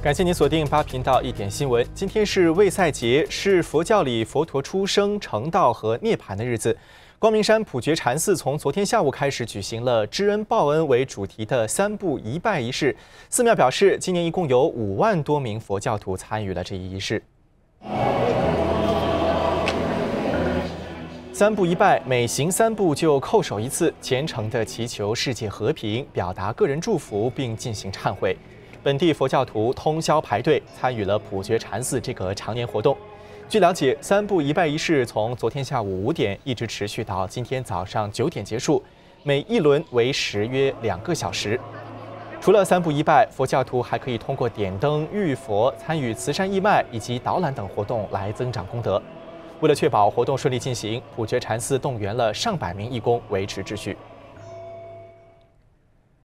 感谢您锁定八频道一点新闻。今天是卫赛节，是佛教里佛陀出生、成道和涅槃的日子。光明山普觉禅寺从昨天下午开始举行了知恩报恩为主题的三步一拜仪式。寺庙表示，今年一共有五万多名佛教徒参与了这一仪式。三步一拜，每行三步就叩首一次，虔诚地祈求世界和平，表达个人祝福，并进行忏悔。本地佛教徒通宵排队参与了普觉禅寺这个常年活动。据了解，三步一拜仪式从昨天下午五点一直持续到今天早上九点结束，每一轮为时约两个小时。除了三步一拜，佛教徒还可以通过点灯、浴佛、参与慈善义卖以及导览等活动来增长功德。为了确保活动顺利进行，普觉禅寺动员了上百名义工维持秩序。